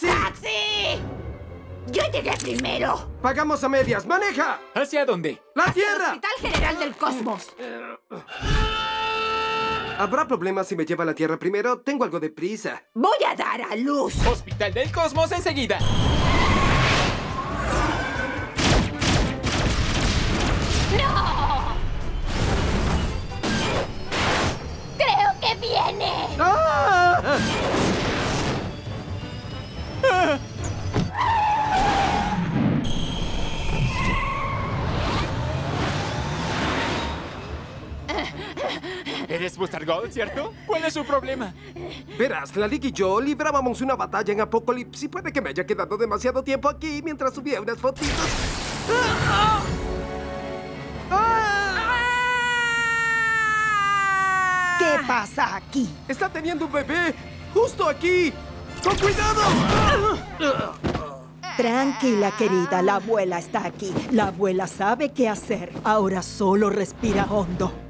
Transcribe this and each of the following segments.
¡Taxi! ¡Taxi! ¡Yo llegué primero! ¡Pagamos a medias! ¡Maneja! ¿Hacia dónde? ¡La Tierra! Hospital General del Cosmos. ¿Habrá problemas si me lleva a la Tierra primero? Tengo algo de prisa. Voy a dar a luz. Hospital del Cosmos enseguida. ¿Eres Booster Gold, cierto? ¿Cuál es su problema? Verás, la Liga y yo librábamos una batalla en Apocalipsis y puede que me haya quedado demasiado tiempo aquí mientras subía unas fotitos. ¡Ah! ¡Ah! ¿Qué pasa aquí? ¡Está teniendo un bebé! ¡Justo aquí! ¡Con cuidado! Tranquila, querida, la abuela está aquí. La abuela sabe qué hacer. Ahora solo respira hondo.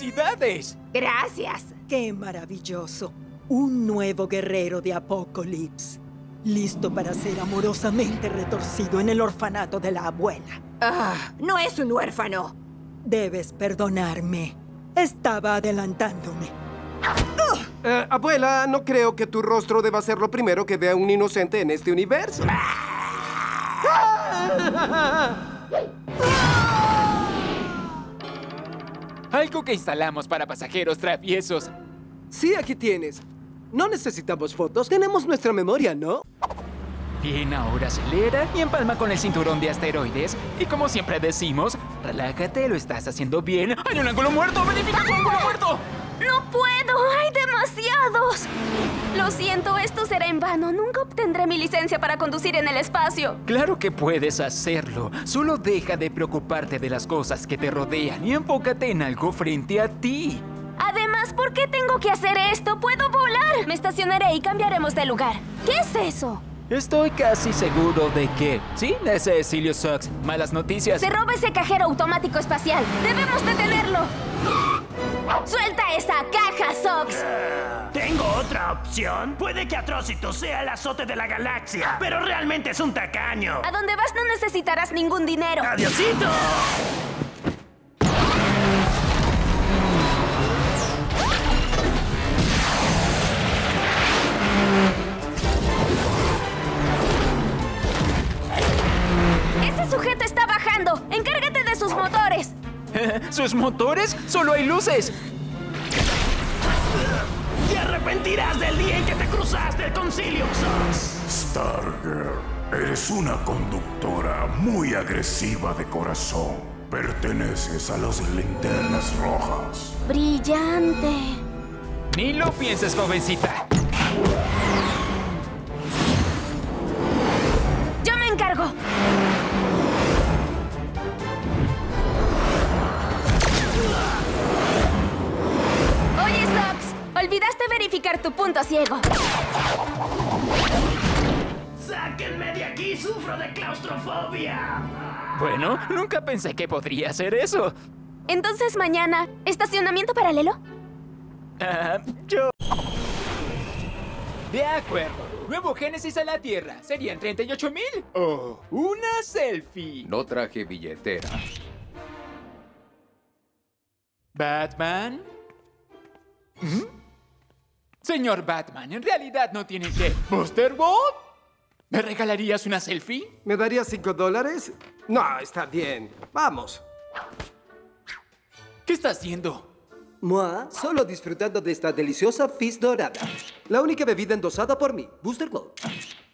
¡Felicidades! Gracias. ¡Qué maravilloso! Un nuevo guerrero de Apocalipsis. Listo para ser amorosamente retorcido en el orfanato de la abuela. Ah, no es un huérfano. Debes perdonarme. Estaba adelantándome. Eh, abuela, no creo que tu rostro deba ser lo primero que vea un inocente en este universo. Algo que instalamos para pasajeros traviesos. Sí, aquí tienes. No necesitamos fotos, tenemos nuestra memoria, ¿no? Bien, ahora acelera y empalma con el cinturón de asteroides. Y como siempre decimos, relájate, lo estás haciendo bien. ¡Hay un ángulo muerto! ¡Verifica tu ángulo muerto! ¡No puedo! ¡Hay demasiados! Lo siento, esto será en vano. Nunca obtendré mi licencia para conducir en el espacio. Claro que puedes hacerlo. Solo deja de preocuparte de las cosas que te rodean y enfócate en algo frente a ti. Además, ¿por qué tengo que hacer esto? ¡Puedo volar! Me estacionaré y cambiaremos de lugar. ¿Qué es eso? Estoy casi seguro de que... Sí, ese es Silius Sox. Malas noticias. Se roba ese cajero automático espacial. ¡Debemos detenerlo! ¡Suelta esa caja, Sox! Tengo otra opción. Puede que Atrocitus sea el azote de la galaxia, pero realmente es un tacaño. A donde vas no necesitarás ningún dinero. ¡Adiosito! ¡Encárgate de sus motores! ¿Sus motores? ¡Solo hay luces! Te arrepentirás del día en que te cruzaste el concilio. Stargirl, eres una conductora muy agresiva de corazón. Perteneces a las linternas rojas. ¡Brillante! Ni lo pienses, jovencita. Tu punto ciego. ¡Sáquenme de aquí! ¡Sufro de claustrofobia! Bueno, nunca pensé que podría hacer eso. Entonces mañana, ¿estacionamiento paralelo? Ah, yo... De acuerdo. Nuevo Génesis a la Tierra. ¿Serían 38 mil? Oh, una selfie. No traje billetera. ¿Batman? ¿Mm? Señor Batman, en realidad no tiene que... ¿Buster Bot? ¿Me regalarías una selfie? ¿Me darías cinco dólares? No, está bien. Vamos. ¿Qué está haciendo? Moi, solo disfrutando de esta deliciosa fizz dorada. La única bebida endosada por mí, Booster Gold.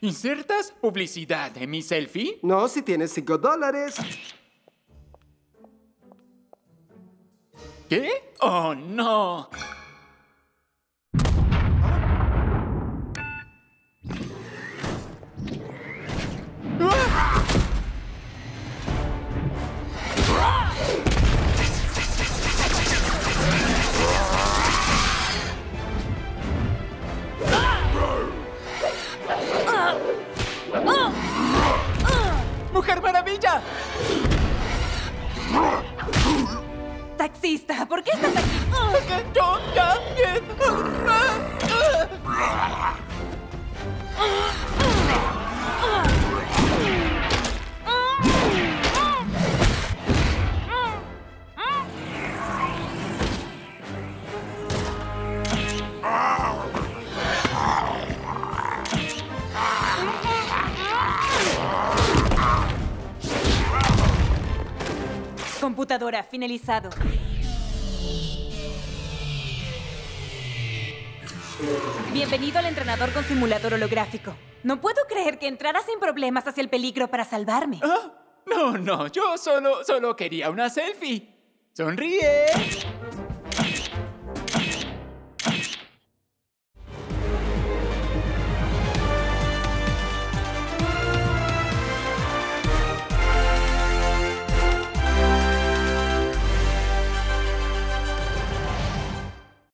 ¿Insertas publicidad en mi selfie? No, si tienes cinco dólares. ¿Qué? ¡Oh, no! Taxista? ¿Por qué estás aquí? Es que yo ya Computadora, finalizado. Bienvenido al entrenador con simulador holográfico. No puedo creer que entrara sin problemas hacia el peligro para salvarme. ¿Ah? No, no, yo solo, solo quería una selfie. Sonríe.